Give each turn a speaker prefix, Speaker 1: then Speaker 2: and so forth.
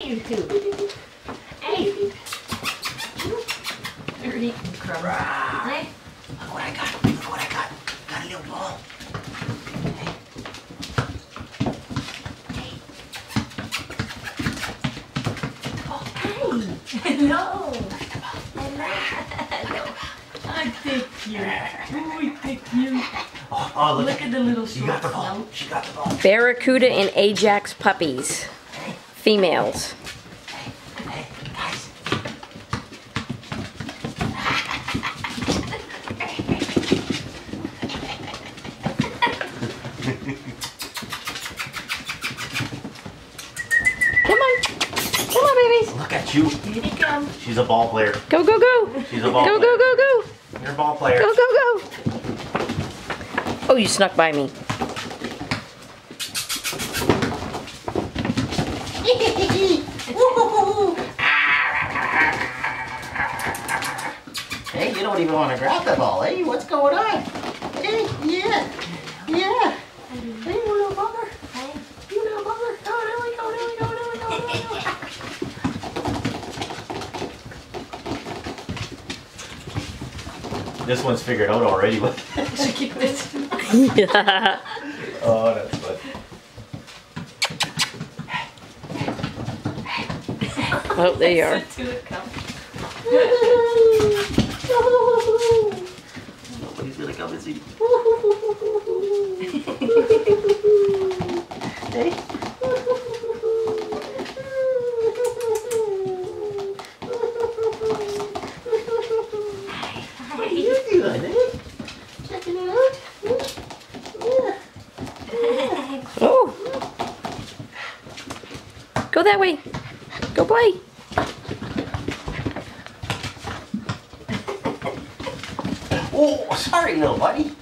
Speaker 1: You two. Hey. Dirty crumbs. Hey.
Speaker 2: Look what I got. Look what I got. Got a little ball.
Speaker 1: Oh, Hello. Hello. I think you. Oh, I think you.
Speaker 2: Oh, oh look.
Speaker 1: Look at the little
Speaker 2: She got the ball.
Speaker 1: snout.
Speaker 2: She got the ball.
Speaker 3: Baracuda and Ajax puppies. Females. Come on. Come on, babies.
Speaker 2: Look at you.
Speaker 1: Here he comes.
Speaker 2: She's a ball player.
Speaker 3: Go, go, go.
Speaker 2: She's a ball
Speaker 3: Go,
Speaker 2: player.
Speaker 3: go, go, go.
Speaker 2: You're a ball player.
Speaker 3: Go, go, go. Oh, you snuck by me.
Speaker 2: Hey, you don't even want to grab the ball. Hey, what's going on? Hey, yeah, yeah. Hey, you little bugger. You little bugger. Oh, there we go, there we go, there we go, there we go. This one's figured out already. But
Speaker 1: Should keep this.
Speaker 2: oh, that's fun.
Speaker 3: Oh, there you are.
Speaker 1: Two it comes.
Speaker 2: Nobody's gonna come and see. What are you doing, eh? Checking it out?
Speaker 3: Oh. Go that way. Go play.
Speaker 2: Oh, sorry, little buddy.